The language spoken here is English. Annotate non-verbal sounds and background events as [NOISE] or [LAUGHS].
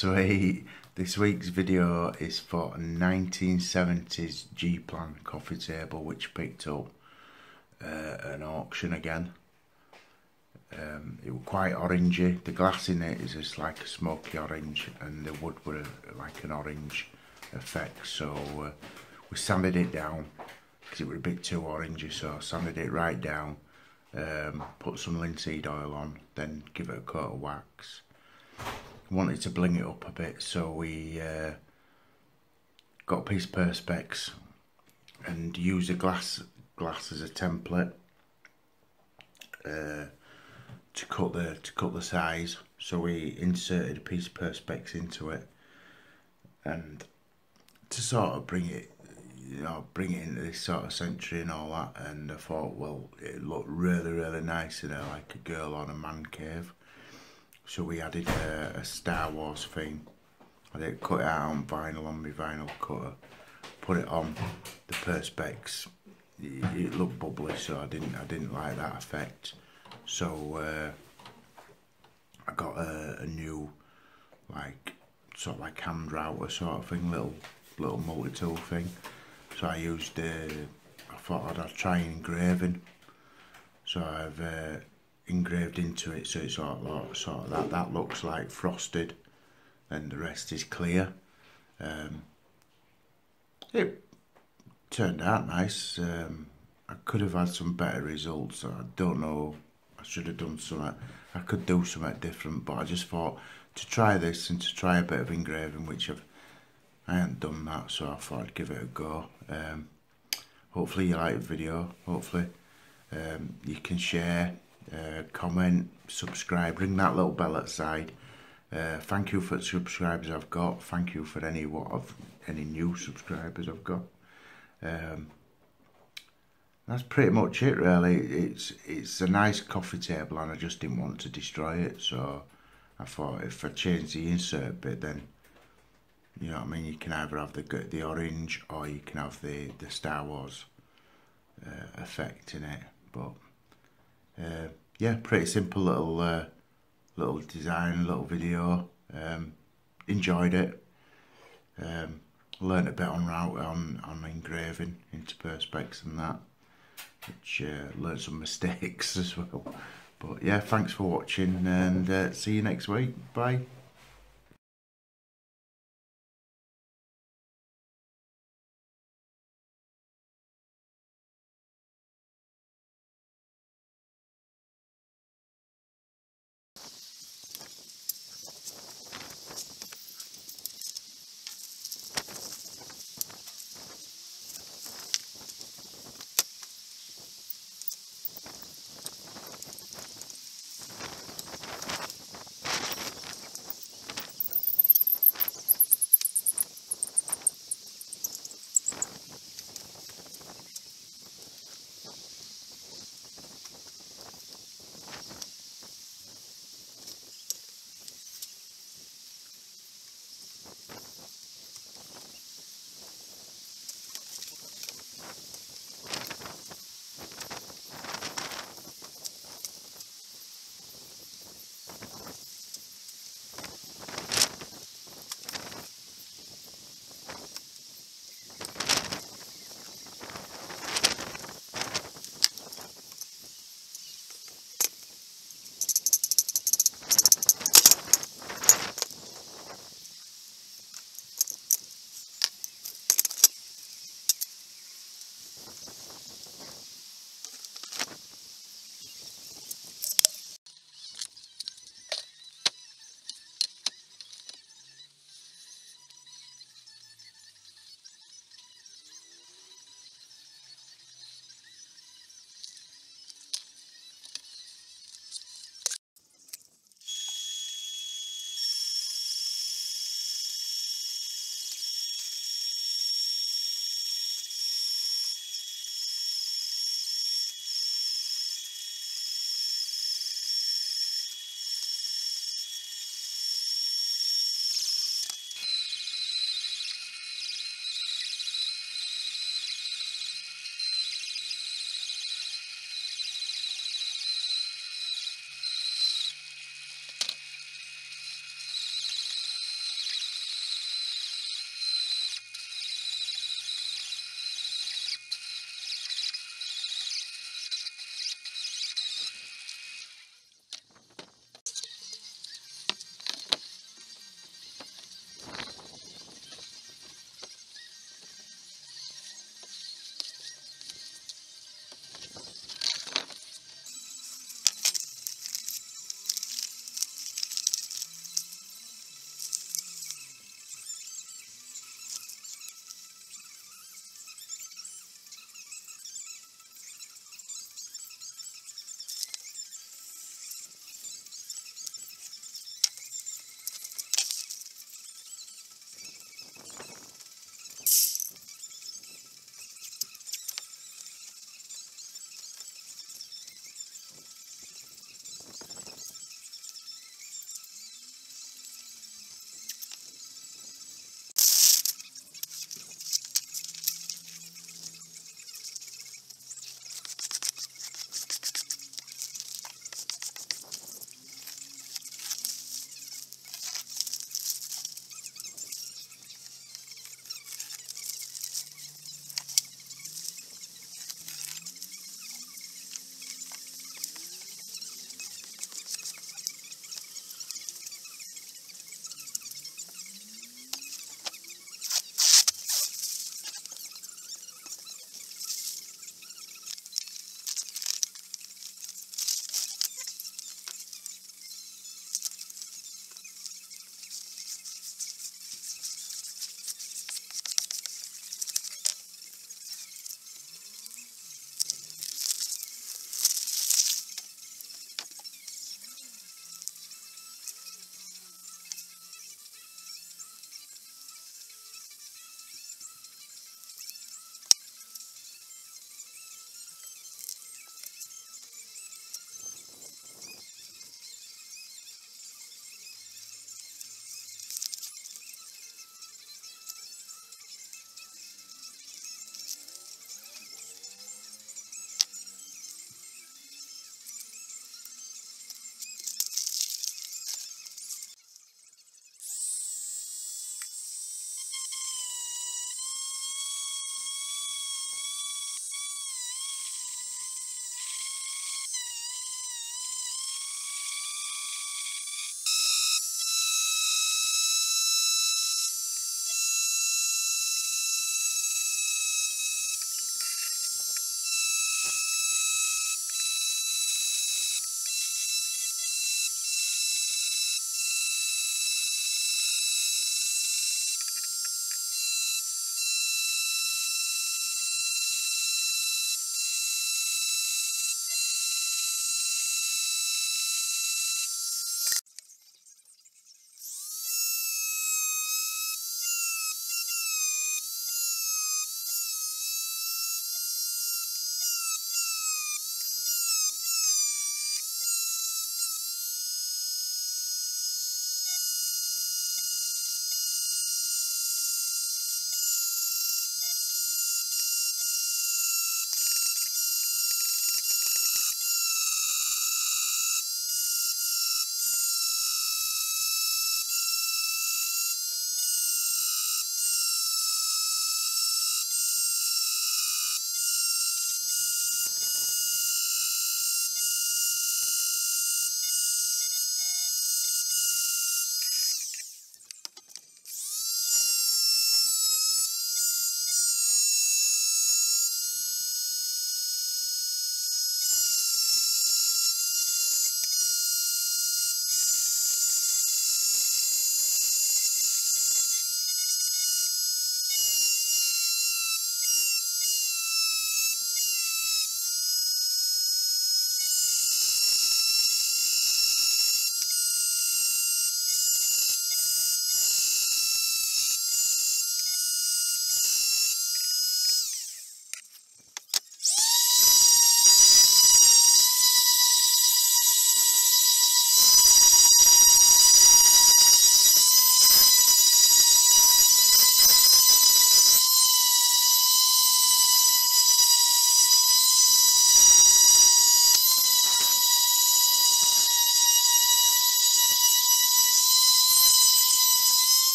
Sweet. This week's video is for a 1970s G-Plan coffee table which picked up uh, an auction again. Um, it was quite orangey. The glass in it is just like a smoky orange and the wood was like an orange effect. So uh, we sanded it down because it was a bit too orangey. So I sanded it right down, um, put some linseed oil on, then give it a coat of wax wanted to bling it up a bit, so we uh, got a piece of perspex and used a glass glass as a template uh, to cut the to cut the size. So we inserted a piece of perspex into it, and to sort of bring it, you know, bring it into this sort of century and all that. And I thought, well, it looked really really nice in it, like a girl on a man cave. So we added a, Star Wars theme. I did cut it out on vinyl on my vinyl cutter, put it on the perspex. It, it looked bubbly, so I didn't I didn't like that effect. So uh, I got a, a new like sort of like hand router sort of thing, little little multi-tool thing. So I used uh, I thought I'd try engraving. So I've uh, engraved into it so it's of, sort of that that looks like frosted and the rest is clear. Um, it turned out nice. Um, I could have had some better results. I don't know. I should have done something I could do something different but I just thought to try this and to try a bit of engraving which I've I haven't done that so I thought I'd give it a go. Um, hopefully you like the video. Hopefully um, you can share uh, comment, subscribe, ring that little bell at the side. Uh, thank you for subscribers I've got. Thank you for any what of any new subscribers I've got. Um, that's pretty much it, really. It's it's a nice coffee table, and I just didn't want to destroy it. So I thought if I change the insert bit, then you know what I mean. You can either have the the orange or you can have the the Star Wars uh, effect in it, but. Uh, yeah, pretty simple little uh, little design, little video. Um, enjoyed it. Um, learned a bit on route on on engraving into perspex and that, which uh, learned some [LAUGHS] mistakes as well. But yeah, thanks for watching and uh, see you next week. Bye.